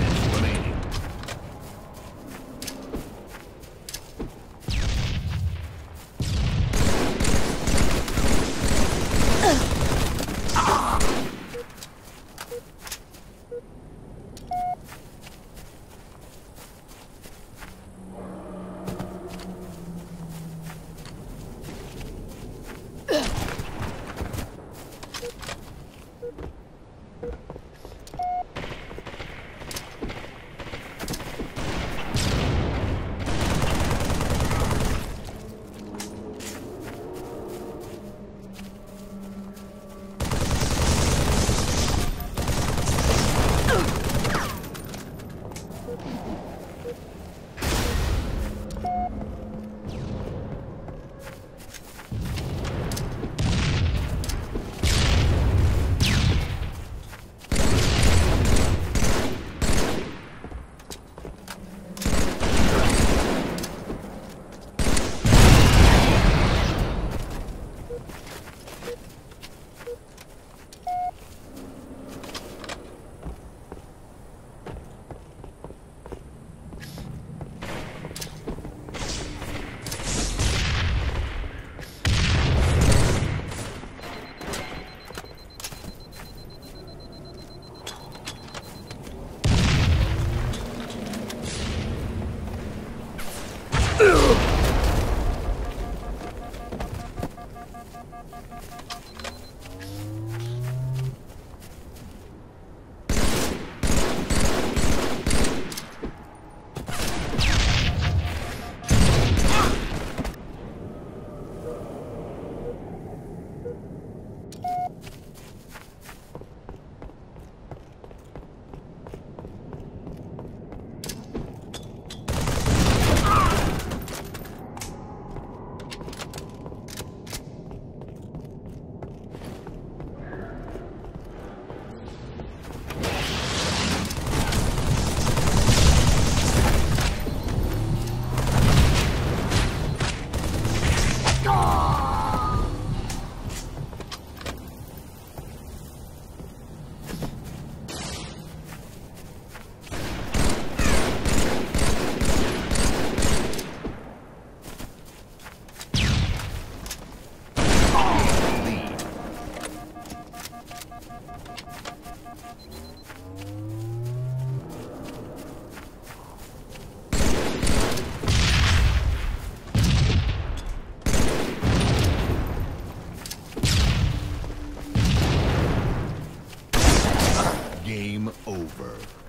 minutes remaining. Game over.